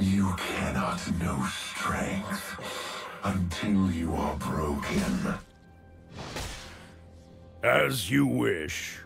You cannot know strength until you are broken. As you wish.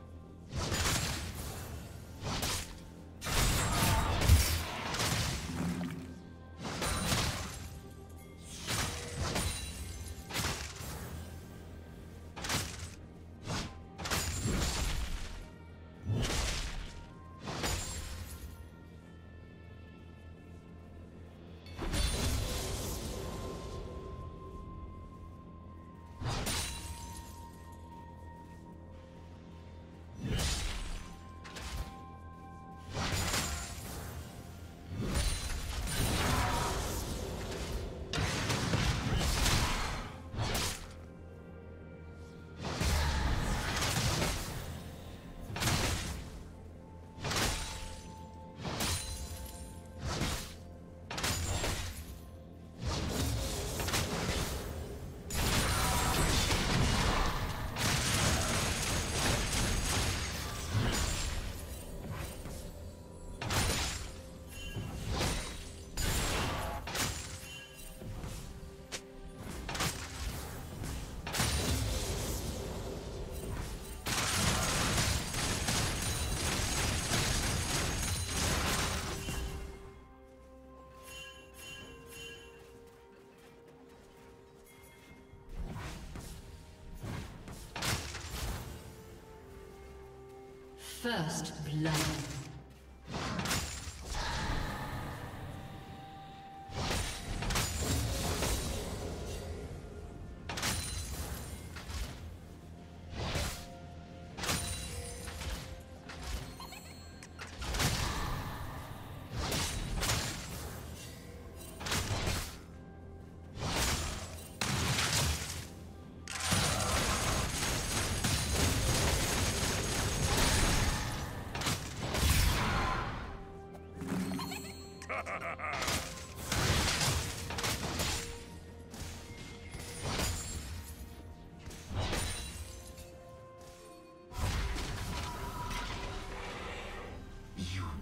First blood.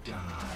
die.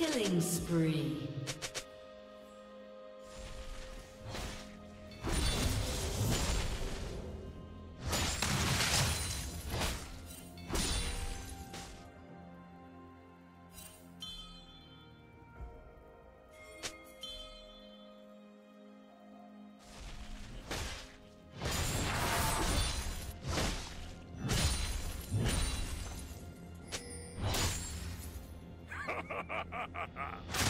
Killing spree. Ha ha ha ha ha!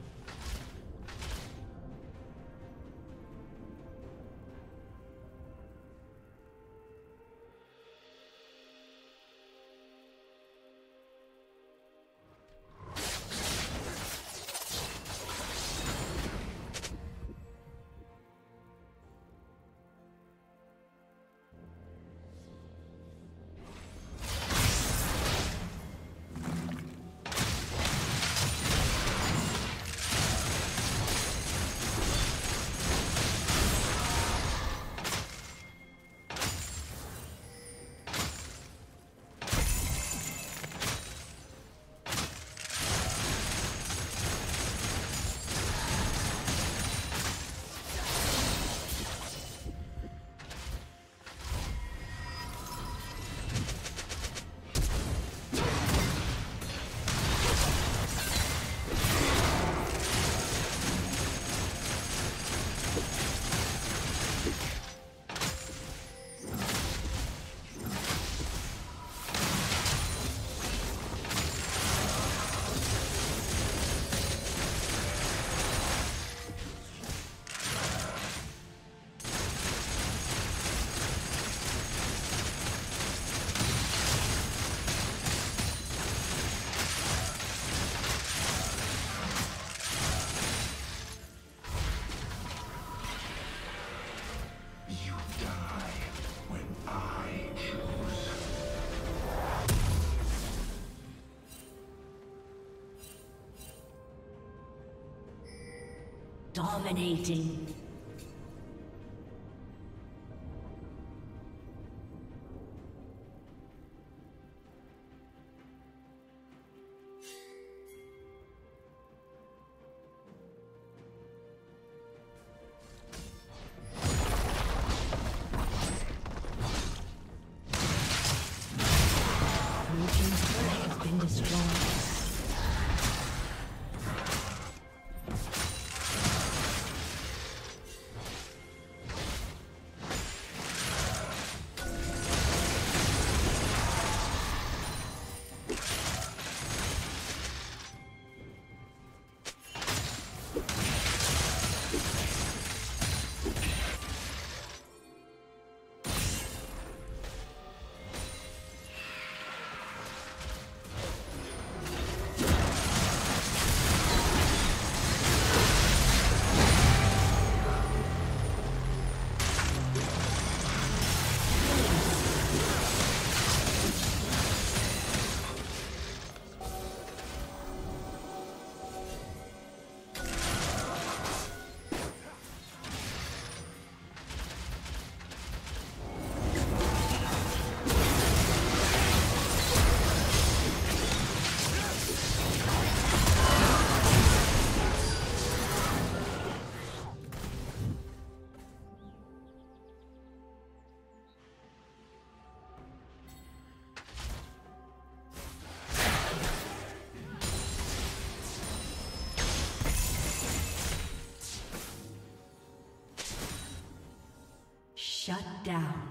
Dominating. Shut down.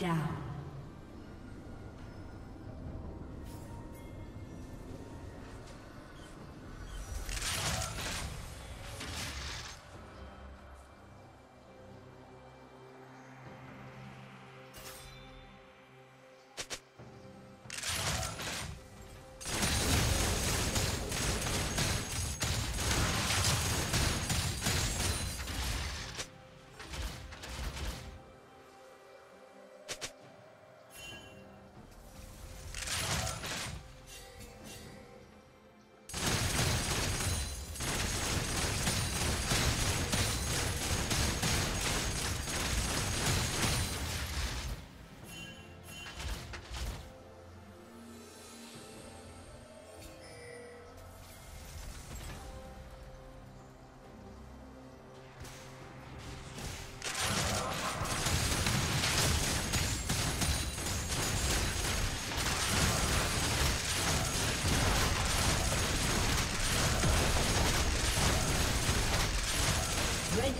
Down.